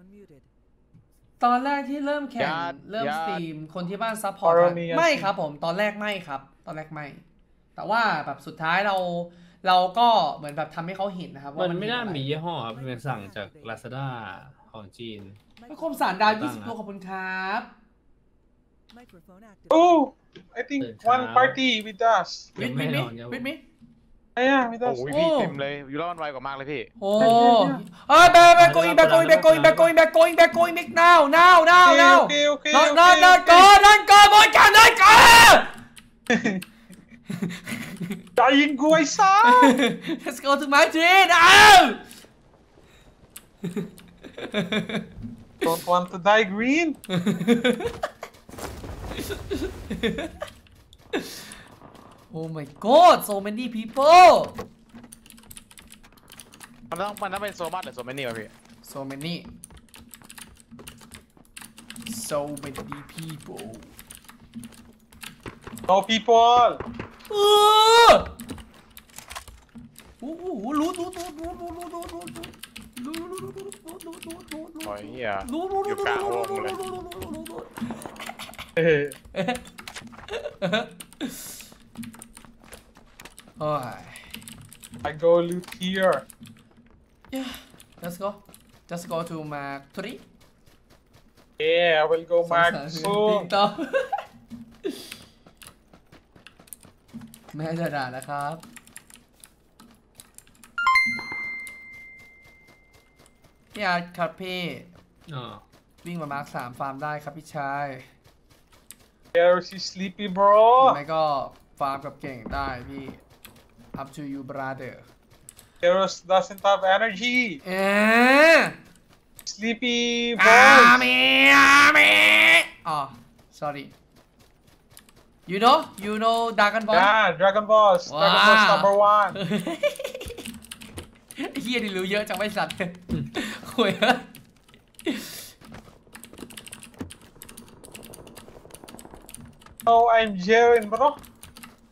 Unmuted. ตอนแรกที่เริ่มแข่งอย่าเริ่มอย่าสตรีมคนที่บ้านซัพพอร์ตกรณีไม่ครับผมตอนแรกไม่ครับ ตอนแรกไม่ แต่ว่าแบบสุดท้ายเรา เราก็เหมือนแบบทำให้เขาเห็นนะครับว่ามันมันไม่น่าเห็อะไรมียี่ห้อครับเป็นสั่งจาก Lazada ของจีน พระคมสารดาวตั้ง20นะตัวขอบคุณครับ Microphone activated. Oh, I think Good one job. party with us. วิทไม่วิทมินอนครับ ไอ้อะมิโตโอ้โหพี่เต็มเลยยูรอนไวกว่ามากเลยพี่โอ้เอ้ยแบกแบก going back going back going back going back going back going back now now now now นั่นนั่นนั่นก่อนนั่นก่อนบอลกันนั่นก่อนใจยิงกูไอ้ซ่า let's go to my train อ้าว don't want to die green oh my god so many people มันต้องมันต้องเป็นโซมัสหรือโซเมนี่วะพี่ so many so many people No people. เออโอ้โหรู้รู้รู้รู้รู้รู้รู้รู้รู้รู้รู้รู้รู้รู้รู้รู้ โอ้ยเฮีย รู้รู้ อยู่กลางวงเลย โอ้ย I go loot here. yeah let's go just go to Mark 3 Yeah, I will go mark ติ๊ก soon. ต๊อกแม่จะด่านะครับพี่อาร์ตครับพี่อ๋อวิ่งมามาร์คสามฟาร์มได้ครับพี่ชาย There's is sleepy, หรือ bro. ไม่ก็ฟาร์มกับเก่งได้พี่ up to you brother There's doesn't have energy. เอ๊ะ Sleepy อา boys. มีอามีอ๋อ sorry you know you know Dragon Ball Yeah, Dragon Balls. Dragon Balls Wow. number one. ไอ้เฮียนี่รู้เยอะจังไม่สัตว์คุย Oh, I'm Jiren, bro.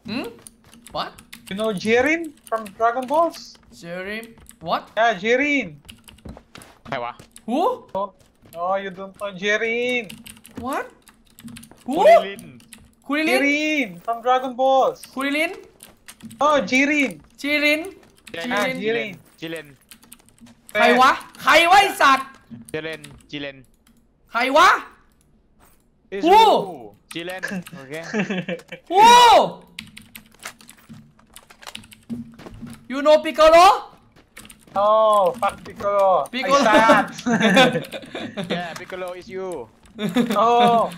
หืม what You know Jiren from Dragon Balls? Jiren? What? Yeah, Jiren. Ewa. Who? No, no, you don't know Jiren. What? Who? Kurilin. Kurilin? Jiren from Dragon Balls. Kurilin? No, Jiren. Jiren? Jiren. Ah, Jiren. Jiren. ใครวะ ใครวะไอสัตว์ Jiren. Jiren. ใครวะ Who? Jiren. Okay. Who? You know Piccolo? Oh, fuck Piccolo. Piccolo. yeah, Piccolo is you. Oh,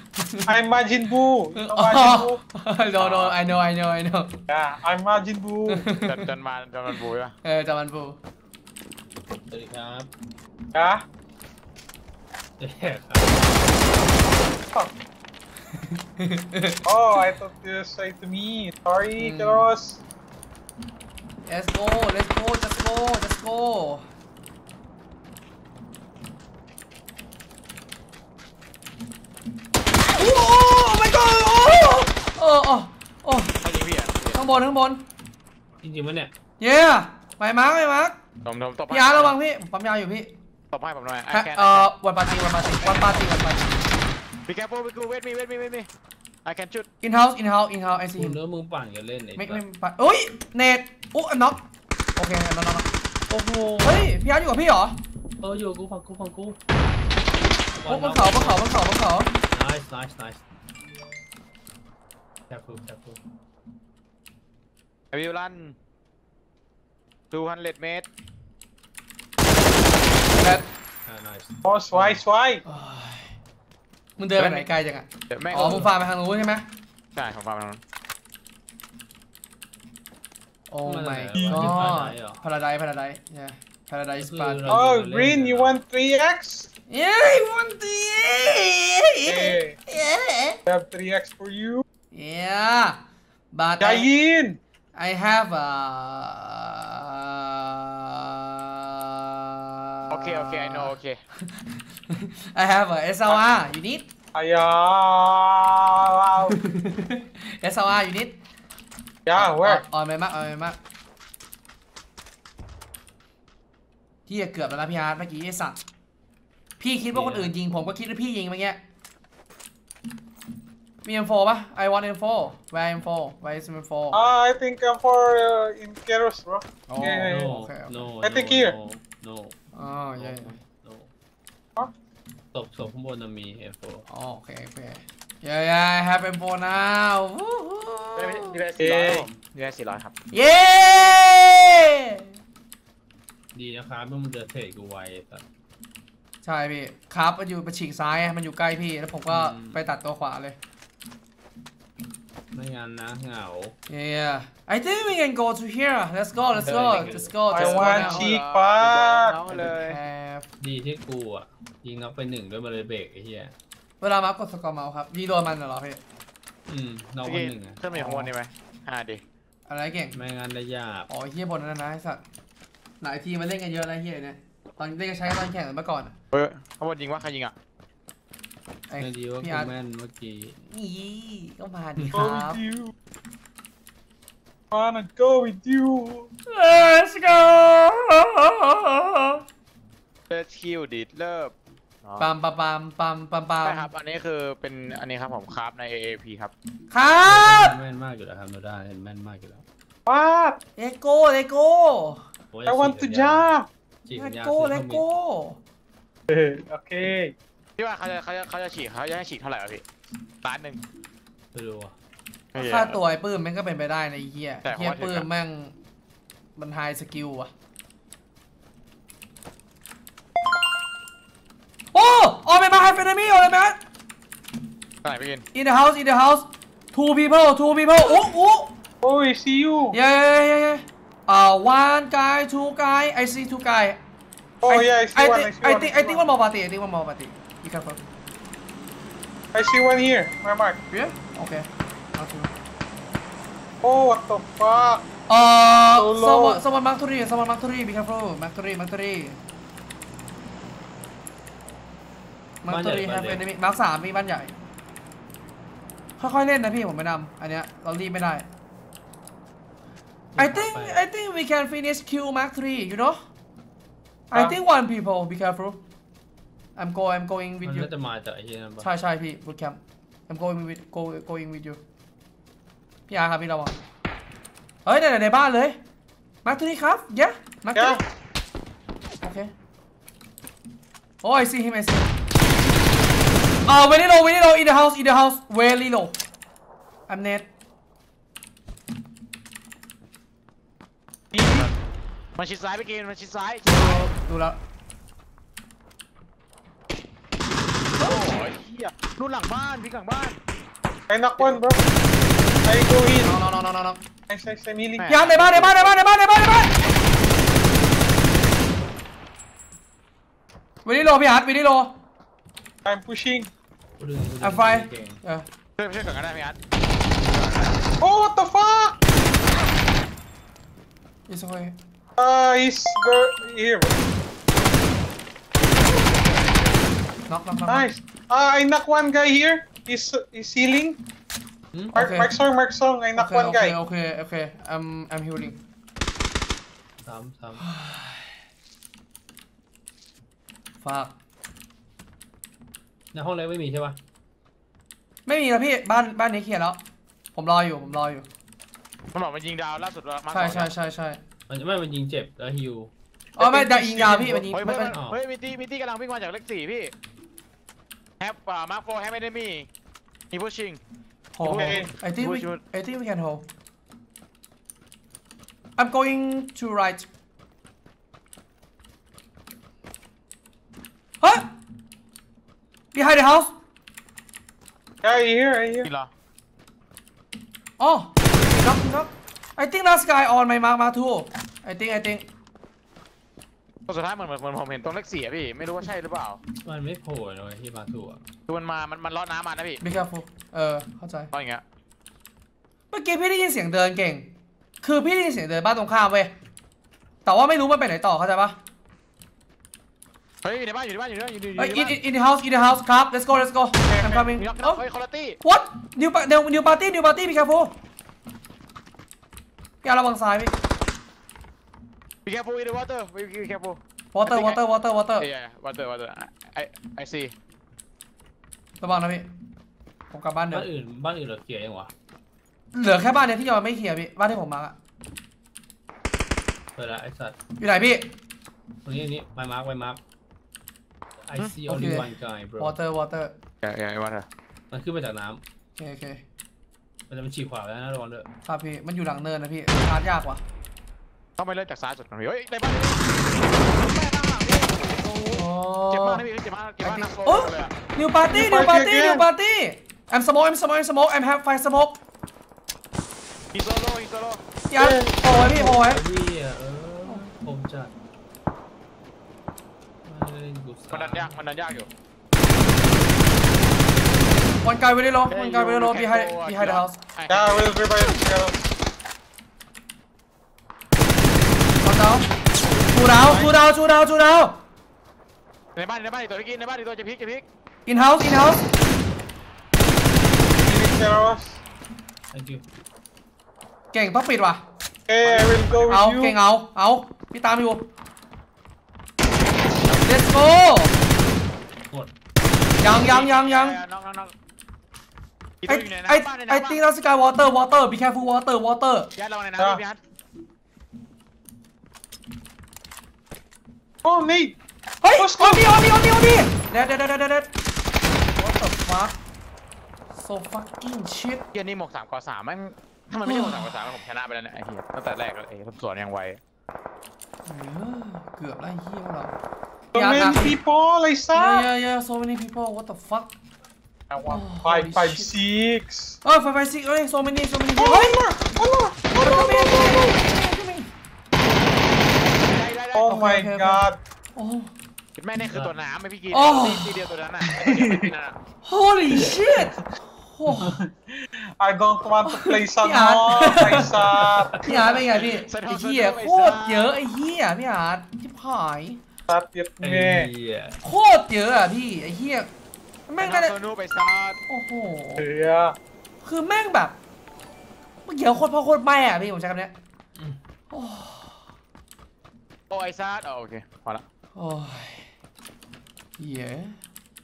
I'm Majin Buu. You Majin Buu? no, no, I know, I know, I know. Yeah, I'm Majin Buu. Done, done, man, done, Buu, yeah. Uh, done, Buu. สวัสดีครับจ้าโอ้ I thought you said to me sorry mm. Let's go let's go let's go let's go โอ้ my god โอ้โอ้โอ้ใครยิงพี่อะข้างบนข้างบน จริงๆมันเนี่ยเย้ไปมาร์กไปมาร์กผมผมตบให้พี่อาร์ตระวังพี่ผมปั๊มยาอยู่พี่ตบให้ผมหน่อย I แค่ can เอ่อวันปาร์ตี้วันปาร์ตี้วันปาร์ตี้วันปาร์ตี้ Be careful be cool wait me wait me wait me I can shoot in house in house in house I see คุ him ณเนื้อมึงปั่นกันเล่นไอ้ไม่สัไม่สปะเอ้ยเนตอุ๊น็อกโอเคน็อกน็อกน็อกโอ้โหเฮ้ยพี่อาร์ตอยู่กับพี่เหรอเอออยู่กูฟังกูฟังกูโอ้บนเขาบนเขาบนเขาบนเขา nice nice nice careful careful I will run 200 mt แบทอ่า nice Oh, swipe, swipe. มึงเดินไปไหนไกลจังอะเดี๋ยวแม่งอ๋อมึงฟาร์มไปทางนู้นใช่ไหมใช่ผมฟังมันโอ้ my ที่ god พาราไดซ์เหรอ paradise paradise yeah paradise คือ spa เรา Oh, Really Green, you good. want 3x? yeah I want the Okay. yeah I have 3x for you. yeah but I, Jayin! I have a โอเคโอเค I know โอเค I have a SLR you need Ayaw! SLR you need Yeah, where? ออนไปมากออนไปมากที่เกือบแล้วนะพี่อาร์ตเมื่อกี้ไอ้สัตว์พี่คิดว่าคนอื่นยิงผมก็คิดว่าพี่ยิงเมื่อกี้มี M4 ปะ I want M4 Where M4 Where is M4 Ah, I think I'm for uh, in Keros, bro. Oh. Yeah, yeah, no yeah. okay, okay. no I think no, here. no no อ๋อเย่ no ฮะตบศพข้างบนน่ะมี F4 อ๋อโอเคโอเค Yeah yeah I have M4 now วู้ฮู้ดีเลยสี่ร้อยผมดีเลยสี่ร้อยครับ เย้ ดีนะครับเมื่อมันเดือดเทรดกูไวแต่ใช่พี่ ครับ มันอยู่ไปฉีกซ้ายไงมันอยู่ใกล้พี่ แล้วผมก็อืมไปตัดตัวขวาเลย ไม่งั้นนะเหงา Yeah I think we can go to here let's go let's go let's go I let's go want now cheek part. น้องเลย Have ดีที่กูอะยิงน็อกไปหนึ่งด้วยมาเลยเบรกไอ้เหี้ยเวลามาร์คกดสกอร์เมาส์ครับยิงโดนมันเหรอพี่ อืมน็อกเมื่อไปกี้หนึ่งอะ เครื่องมีข้างบนนี่ไหมอ่าดิอะไรเก่ง ไม่งั้นได้ยากอ๋อไอ้เฮียบนนั้นนะไอ้สัตว์หลายทีมมาเล่นกันเยอะแล้วไอ้เฮียเนี่ยตอนเล่นกันใช้ตอนแข่งกันเมื่อก่อนอะเฮ้ยข้างบนยิงว่าใครยิงอะ ไอ้ไม่ดีว่าพี่กูอาร์ตแม่นเมื่อกี้นี่ก็มาดีค Go รับ with you. Wanna go with you. Let's go Let's kill this love ปั๊มปั๊มปั๊มปั๊มปั๊มปั๊มใช่ครับ อันนี้คือเป็นอันนี้ครับผมคราฟใน AAP ครับ ครับแม่นมากอยู่แล้วครับโนด้าเห็นแม่นมากอยู่แล้ว What? เลโก้เลโก้โอ้ย I want to ฉีดกันยาก jump. ฉีดเลกันยากโก้ซื้อเลเค รื่องบินโก้ okay. พี่ว่าเขาจะเขาจะเขาจะฉีกเขาจะให้ฉีกเท่าไหร่วะพี่ล้านหนึ่งไปดูอะค่าตัวไอ้ปื้มแม่งก็เป็นไปได้ในะไอ้เฮียแต่เฮียว่าถึง ปื้มอะแม่งมันไฮสกิลอะโอ้ออกไปมาไฮเฟนมี่ออกไปมา เท่าไหร่พี่กิน in the house in the house two people two people โอ้โอ้ Oh, I see you. yeah yeah yeah yeah uh one guy two guy I see two guy Oh, yeah, I see I one. I think see I one. think I think one more party I think one more party be careful I see one here. My mark. yeah okay okay Oh, what the fuck? Uh, So low. someone, someone mark three, someone mark three, be careful, mark three, mark three. Mark บ้านใหญ่ three บ้าน have เล็ก enemy, mark สามมีบ้านใหญ่ ค่อยๆเล่นนะพี่ผมไม่นำอันเนี้ยเรารีบไม่ได้ I think I think we can finish kill mark three you know I think one people be careful I'm go I'm going มัน with you น่าจะมาจากไอ้เหี้ยนั่นปะใช่ใช่พี่ boot camp I'm going with go going with you พี่อาร์ครับพี่ระวังเฮ้ยในในบ้านเลย มาร์คตัวนี้ครับ yeah มาร์คตัว Yeah. นี้โอเค oh I see him I see him อ่า very low very low in the house in the house very low I'm net มันชิดซ้ายพี่กินมันชิดซ้ายดูแล้ว โอ้ ยเฮียนู่นหลังบ้านพี่หลังบ้าน I knock one, bro. I go in. น้องน้องน้องน้องน้อง Nice, nice, I'm healing. พี่อาร์ในบ้านในบ้านในบ้านในบ้านในบ้านในบ้าน very low พี่อาร์ very low I'm pushing. กูดึงกูดึง I'm fine เก่งเออช่วยช่วยก่อนก็ได้พี่อาร์ต Oh, what the fuck? it's okay Uh, he's go- here, bro. Knock knock knock Nice. Uh, I knock one guy here. He's he's healing. หืม Mark, Okay. Mark song, Mark song. I knock okay, one okay, guy. okay, okay. I'm I'm healing. สามสาม Fuck. ในห้องเล็กไม่มีใช่ปะไม่มีแล้วพี่ บ้าน บ้านนี้เคลียร์แล้ว ผมรออยู่ ผมรออยู่ มันบอกมันยิงดาวล่าสุดแล้วมาร์คใช่สองใช่ใช่ใช่มันไม่มันยิงเจ็บแล้วฮิว อ๋อไม่ดายิงยาวพี่มันยิงเฮ้ยไม่เพื่อนไม่อ๋อเฮ้ยมิตี้มิตี้กำลังวิ่งมาจากเลขสี่พี่ แฮปอ่ามาร์คโฟร์แฮปไม่ได้มีมีพุชชิง hold Okay. I think we Shoot, shoot. I think we can hold I'm going to right เฮ้ย behind the house Yeah, I hear, I hear. นี่เหรอ oh knock knock I think last guy on my mark mark two I think I think ตัวสุดท้ายเหมือนเหมือนเหมือนผมเห็นตรงเลขสี่อะพี่ ไม่รู้ว่าใช่หรือเปล่า มันไม่โผล่เลยที่มาถูกอะคือมันมา มันมันลอดน้ำมานะพี่ be careful เออเข้าใจเพราะอย่างเงี้ย เมื่อกี้พี่ได้ยินเสียงเดินเก่ง คือพี่ได้ยินเสียงเดินบ้านตรงข้ามเว้ย แต่ว่าไม่รู้มันไปไหนต่อเข้าใจปะเฮ้ยอยู่ในบ้านอยู่ในบ้านอยู่ในบ้านอยู่ในอยู่ในเอ้ย in บ้าน in in the house in the house ครับ let's go let's go I'm coming มีน็อกเอ้าเฮ้ยคอร์ตี้ what new pa- new new party new party be careful พี่อาระวังซ้ายพี่ be careful in the water be be careful water water water water เอ้ย water water I I seeระวังนะพี่ ผมกลับบ้านเดิบ้ามนอื่นบ้านอื่นเราเคลียร์ยังวะเหลือแค่บ้านเนี้ยที่ยังไม่เคลียร์พี่ บ้านที่ผม mark อะเปิดละไอ้สัตว์อยู่ไหนพี่ ตรงนี้อันนี้ my mark my mark I see โอเค only one guy bro water water อย่าอย่า I water มันขึ้นมาจากน้โอเคโอเคำมันจะเป็นฉีกขวาแล้วนะระวังด้วยครับพี่ มันอยู่หลังเนินนะพี่ชาร์จยากว่ะ ต้องไปเริ่มจากซ้ายสุดก่อนพี่เฮ้ยในบ้านนี่แม่ตั้งหลังนี่โอ้โหโอ้เจ็บมากนะพี่เจ็บมากเจ็บมากนะโฟโอ้เลยอะ new party new party new party I'm smoke I'm smoke I'm smoke I'm have fire smoke he solo he solo พี่อาร์ตโผล่ไว้พี่โผล่ไว้เฮียเออผมจัดไม่ได้กูมันดันยากมันดันยากอยู่ one guy very low one guy very low behind behind the house Yeah, I will revive you. one down two down two down two down two down ในบ้านในบ้านอีกตัวเมื่อกี้ในบ้านอีกตัวจะพลิกจะพลิก in house in house Healing Zeros. thank you เก่งต้องปิดว่ะ Okay, I will go เอา with เก่ง you. เอา เอา พี่ตามอยู่ let's go หมดยังยังยังยังน้องน้องน้องอีกไอตัวอยู่ในไอน้ำบ้านในไอน้ำบ้าน think that's sky water water be careful water water ยัดเราในน้ำพี่ฮัท Oh, Nate. เฮ้ย Let's โอ go ดีโอดีโอดีโอดีเด็ดเด็ดเด็ดเด็ดเด็ด what the fuck so fucking shit เฮียนี่หมวกสามกอสามแม่งถ้ามันไม่ใช่หมวกสามกอสามผมชนะไปแล้วเนี่ยไอ้เหี้ยตั้งแต่แรกเลยไอ้ผมสวนยังไวเออเกือบไล่เฮียพวกเรา So Yeah, many nah. people, I yeah saw. yeah yeah so many people what the fuck I want Oh, five, holy five, shit. six. เออ five five six เอ้ย so many so many Oh, เฮ้ย one more, one more. Come here, come here, come here, come here. ได้ได้ได้ Oh Okay, my okay, okay. god. โอ้ แม่นี่คือตัวน้ำไอพี่กีนโอ้ทีทีเดียวตัวนั้นน่ะไอ้ตัวเดียวไม่พี่นั่นน่ะ holy shit โอ้ I don't want to play some Yeah. more, I saw. พี่อาร์ตเป็นไงพี่ไอ้เหี้ยโคตรเยอะไอ้เหี้ยพี่อาร์ตชิบหาย That it ไอ้ me. เหี้ยโคตรเยอะอะพี่ไอ้เหี้ยแม่งแม่ได้งโซนูไปซาดโอ้โห Yeah. คือแม่งแบบมันเยอะโคตรพ่อโคตรแม่อะพี่ผมใช้คำเนี้ยโอ้ โอ้ไอซาดอ๋อโอเคพอละโอ้ยเหี้ย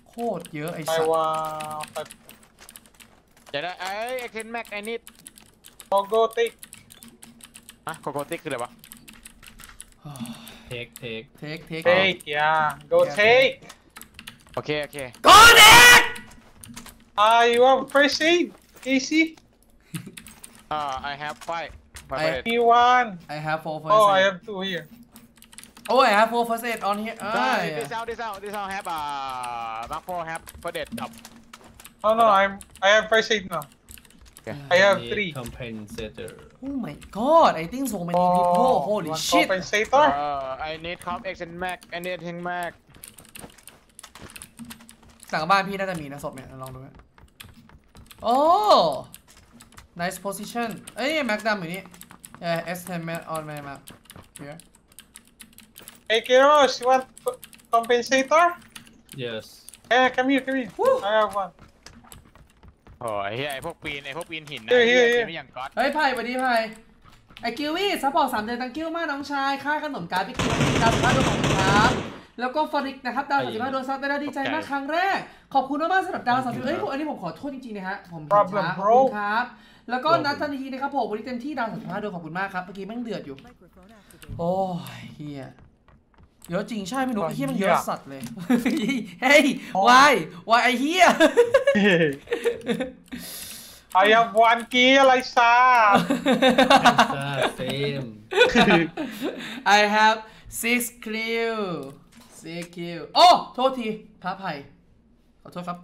โคตรเยอะไอ้ I สัส want five. จะได้ไอ้ไอเคนแม็กไอ้นิด Oh, go take. ฮะโกโกติกคืออะไรวะเทคเทคเทคเทค Take, yeah. Go Yeah, take. โอเค โอเคก่อนเด็ก Ah, you have first aid. Easy. อ่า I have five ไอ้ five Me one. I have four first Oh, I aid have two here. Oh I have four first aid on here อ่า this out this out this out have อ่า mark four have ประเด็ดดับ Oh no, I'm. I have first aid now. I have three. compensator Oh my god I think so many people Oh, holy one shit เอ่ compensator. อ I need comp X and Mac I need X Mac สั่งบ้านพี่น่าจะมีนะศพเนี่ยลองดูไหมโอ้ nice position เอ้ยแม็กดำอยู่นี่ yeah S 10 man on my map here Hey, Kiros, you want co- compensator? yes Yeah, come here, come here. Woo. I have one. โอ้ยเฮียไอพวกปีนไอพวกปีนหินนะเฮ้ยไอ้เฮ้เฮียยไม่อย่างก๊อตเฮ้ยไผ่สวัสดีไผ่ไอ้กิวี่ซัพพอร์ตสามเดือนตังกิ้วมากน้องชายค่าขนมการ์ดพี่กิวดาวสิบห้าดวงของคุณครับแล้วก็ฟอริกนะครับดาวสิบห้าดวงซับได้แล้วดีใจมากครั้งแรก ขอบคุณมากๆสำหรับดาวสามสิบเอ้ยผมอันนี้ผมขอโทษจริงๆนะฮะผมผิด Problem, ช้าขอบ bro คุณครับ แล้วก็นัททันทีนะครับผมวันนี้เต็มที่ดาวสามสิบห้าดวงขอบคุณมากครับเมื่อกี้แม่งเดือดอยู่ Microphone activated. โอ้ยเฮีย เยอะจริงใช่ไม่รู้อ๋อไอ้เฮียมันเหี้เยยอะสัตว์เลยเฮ้ย why why ไอ้เฮีย I have one kill, I saw. เซม I have six kill six kill โอ้โทษทีพระไผ่ขอโทษครับ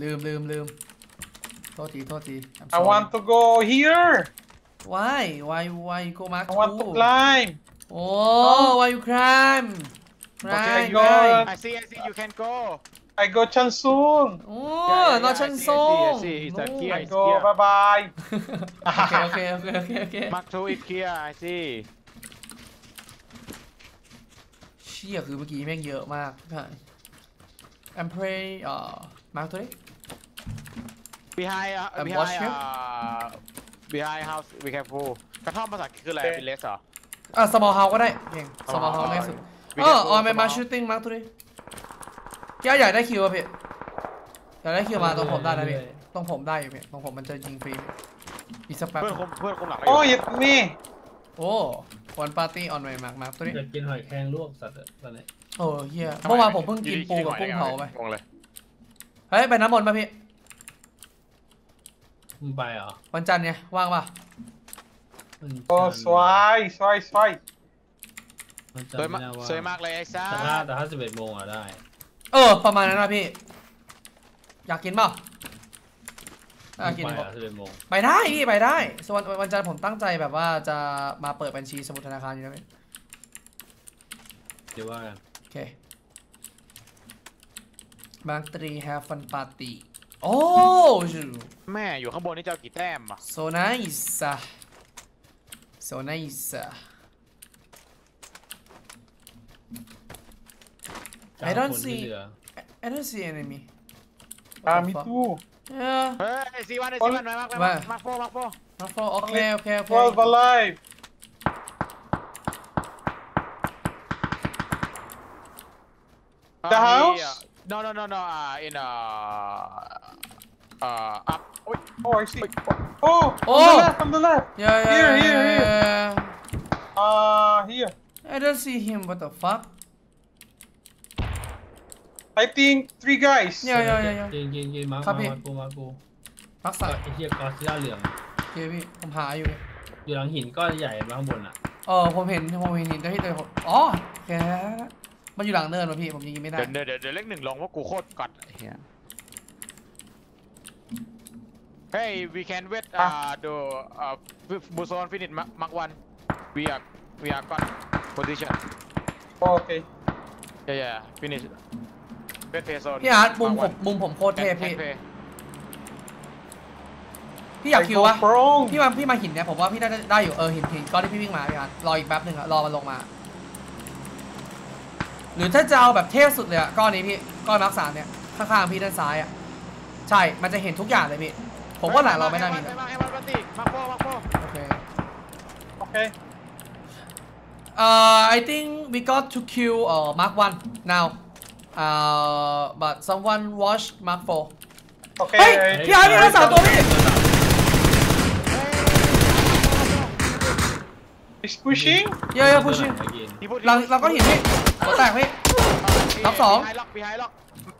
ลืมลืมลืมโทษทีโทษที I'm I sorry. want to go here. why why why you go mark I want to two? climb. Oh why you climb Okay, right go. right I see I see you can go I go Chansung. oh Yeah, yeah, not yeah, I Chan see, I see, I Song see. It's a No. key. I It's go, here. bye bye. okay okay okay okay okay Mark two is here I see เชี่ยคือเมื่อกี้แม่งเยอะมากใช่ I'm pray เอ่อมาร์คตัวนี้ behind อะ Um, behind watch here. อ่า behind house be careful กระท่อมภาษาอังกฤษคืออะไร Okay. เป็นเลสเหรอ อะ small house ก็ได้เก่ง small house ง่ายสุด We เออ can go ออนไปมา small shooting มาตัวนี้แกอยากได้คิวอะพี่อยากได้คิวมาตรงผมได้นะพี่ตรงผมได้อยู่พี่ตรงผมมันจะยิงฟรีพี่อีกสักแป๊บเพื่อนคุมเพื่อนคุมหลังให้ Oh, อยู่ it's me. โอ้วันปาร์ตี้ออนไลน์มากมากตัวนี้ อยากกินหอยแครงลวกสัตว์อะตอนนี้โอ้เฮียเมื่อวานผมเพิ่งกินปูกับกุ้งเผาไป งงเลยเฮ้ย ไปน้ำมนต์ป่ะพี่มึงไปเหรอ วันจันทร์เนี่ยว่างป่ะ มัน Oh, swai, swai, swai. มันสวยจำมากไม่ได้ว่าสวยมากเลยไอ้ซ่าแต่ถ้าแต่ถ้าสิบเอ็ดโมงอะได้ เออ ประมาณนั้นนะพี่ อยากกินเปล่าอยากกินไปก็อะสิบเอ็ดโมงไปได้พี่ไปได้ส่วนวันจันทร์ผมตั้งใจแบบว่าจะมาเปิดบัญชีสมุดธนาคารอยู่นะพี่เดี๋ยวว่ากันโอเคบางตรี have fun party โอ้ชูแม่อยู่ข้างบนนี่เจ้ากี่แต้มอะ so nice so nice เก้า I don't คนที่ see เหลือ I don't see enemy Ah, What the me fuck? too. Yeah เฮ้ยซีวันไอ้ซีวันมามามาว่ามาโฟมาโฟมาโฟโอเคโอเคโอเค12 alive. The house? no no no no uh, in uh uh up โอ้ย Oh, I see. Oh, Oh. on the left, on the left. yeah yeah Here, yeah, here, here. yeah. Uh, here. I don't see him what the fuck I think three guys. Yeah, yeah, yeah, yeah. กินกินกินมาร์คครับมาพี่ มากูมากูรักก็ษาไอ้เหี้ยกอซิล่าเหลืองโอเคพี่ผมหาอยู่อยู่หลังหินก้อนใหญ่มาข้างบนอะเออผมเห็นผมเห็นหินแต่ที่เดินผมอ๋อโอเคมันอยู่หลังเนินว่ะพี่ผมยิงไม่ได้ เดี๋ยวเดี๋ยวเดี๋ยวเลขหนึ่งลงว่ากูโคตรกัดไอ้เหี้ย Hey we can wait uh the uh Buson finish mark mark one we are we are got position Oh, okay. yeah yeah finish wait play zone พี่อาร์ตมุม Mark ผม one. มุมผมโคตรเทพ Can- พี่ can play พี่อยาก I คิว go วะ prone. พี่มาพี่มาหินเนี่ยผมว่าพี่ได้ได้อยู่เออหินหินก้อนที่พี่วิ่งมาพี่อาร์ตรออีกแป๊บหนึ่งอะรอมันลงมา หรือถ้าจะเอาแบบเทพสุดเลยอะก้อนนี้พี่ก้อนมาร์คสามเนี่ยข้างๆพี่ด้านซ้ายอะใช่มันจะเห็นทุกอย่างเลยพี่ ผมว่าหลังเราไม่น่ามีให้นะมาให้มาให้มาตีมาโฟมาโฟโอเค Okay. Uh, I think we got to kill uh, Mark 1 now. Uh, but someone watch Mark 4. Okay. เฮ้ย I- พี่อาร์ตพี่อาร์ตสามตัวพี่ He's pushing. เยอะเยอะ pushing ที่พูดหลังเราก็เห็นพี่หัวแตกพี่ล็อกสองไฮล็อกบีไฮล็อก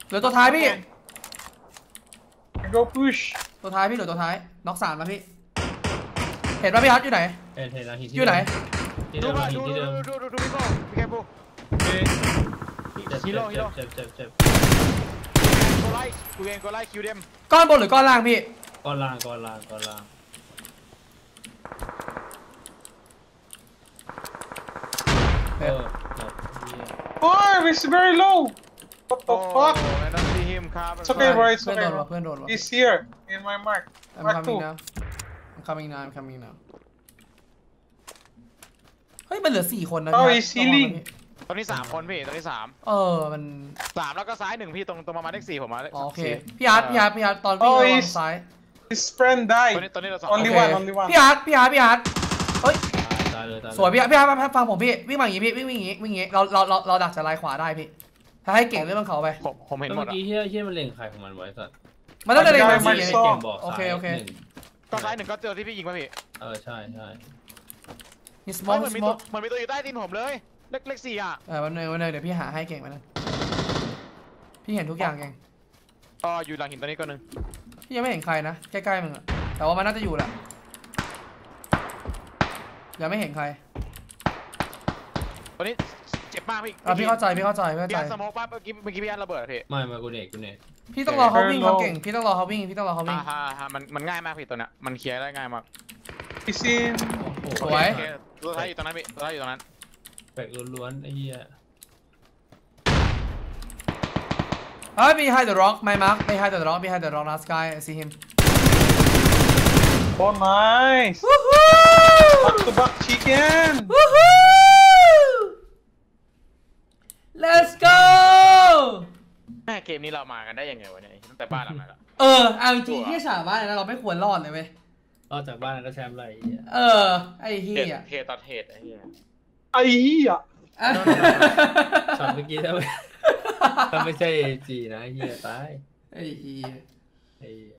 เหลือตัวท้ายพี่ I go push. ตัวท้ายพี่เหลือตัวท้ายน็อกสามแล้วพี่ เห็นป่ะพี่อาร์ตอยู่ไหน เห็นเห็นหลังหินที่อยู่ไหนที่ดูเดิมหมาลังหิดูนที่ดูเดิมดูดูดูพี่โก้พี่แคปูเจ็บฮีโร่ฮีเจ็โร่บเจ็บเจ็บเจ็บโกไลท์กูเองโกไลท์คิวเดมก้อนบนหรือก้อนล่างพี่ ก้อนล่างก้อนล่างก้อนล่างเอเอออจบเหี้ย Oh, it's very low. What the fuck? ไอ้นั่นซีฮิมครับ It's okay, bro. It's เพื่อน okay. โดน bro. ว่ะเพื่อนโดนว่ะ He's here in my mark. I'm Mark coming two. now I'm coming now I'm coming now เฮ้ยมันเหลือสี่คนนะ Oh, พี่ he's ระวังนะ healing พี่ตอนนี้สามคนพี่ตอนนี้สามเออมันสามแล้วก็ซ้ายหนึ่งพี่ตรงตรงประมาณเลขสี่ผมมาเลขอ๋อโอเคสี่พี่อาร์ตพี่อาร์ตพี่อาร์ตตอนวิ่ง Oh, ระวัง he's- ซ้าย His friend ตอน died. นี้ตอนนี้เราสอง Only โอเค one, only one. พี่อาร์ตพี่อาร์ตพี่อาร์ตเฮ้ยตายเลยตายเลยสวยพี่อาร์ตพี่อาร์ตพี่อาร์ตฟังผมพี่วิ่งมาอย่างงี้พี่วิ่งวิ่งอย่างงี้วิ่งอย่างงี้เราเราเราเราดักจากลายขวาได้พี่ ถ้าให้เก่งเรื่องเขาไป ผมผมเห็นแล้วหมเมื่ดออะกี้เฮียเฮียมันเล็งใครของมันไว้สัตว์มันต้องเดิน I มา got สี่ my ไง soul เก่งบอกโอเคซ้ายโอเค หนึ่งก็ซ้ายหนึ่งก็เจอที่พี่ยิงมาพี่เออใช่ใช่มีสโมไม่กเหมือนสมีโมตัวกเหมือนมีตัวอยู่ใต้ตีนผมเลย เลขเลขสี่อะเออวันหนึงวันหนึงเดี๋ยวพี่หาให้เก่งมานั้นพี่เห็นทุกอย่างเก่งอ๋ออยู่หลังหินตัวนี้ก็หนึ่งพี่ยังไม่เห็นใครนะใกล้ๆมึงอะแต่ว่ามันน่าจะอยู่แหละยังไม่เห็นใครตัวนี้ เจ็บมากพี่อะพี่เข้าใจพี่เข้าใจพี่เข้าพี่ใจ อันสโมกปั๊บเมื่อกี้เมื่อกี้พี่อันระเบิดอะพี่ไม่มากูเน็ตกูเน็ตพี่ต้องรอเขาวิ่ง Turn เขา low เก่งพี่ต้องรอเขาวิ่งพี่ต้องรอเขาวิ่ง อ่าฮะฮะมันมันง่ายมากพี่ตัวเนี้ยมันเคลียร์ได้ง่ายมาก He's in. โอ้โหสวย โอเคตัวท้ายอยู่ตรงนั้นพี่ตัวท้ายอยู่ตรงนั้นแปลกล้วนๆไอ้เหี้ยเฮ้ย behind the rock my mark behind the rock behind the rock last guy I see him Oh, nice. Woohoo Back to back chicken. Woohoo Let's go แม่ เกมนี้เรามากันได้ยังไงวะเนี่ยตั้งแต่บ้านหลังนั้นอะเออเอาจริงๆที่ฉาบ้านนะเราไม่ควรรอดเลยเว้ยรอดจากบ้านก็แชมป์อะไรไอ้เหี้ยเออ ไอ้เฮีเทรดยเทรดต่อเทรดไอ้เหี้ยไอ้เหี้ยอะช็อตเมื่อกี้ถ้าไม่ถ้าไม่ใช่จีนะไอ้เฮียตายไอ้เหี้ยไอ้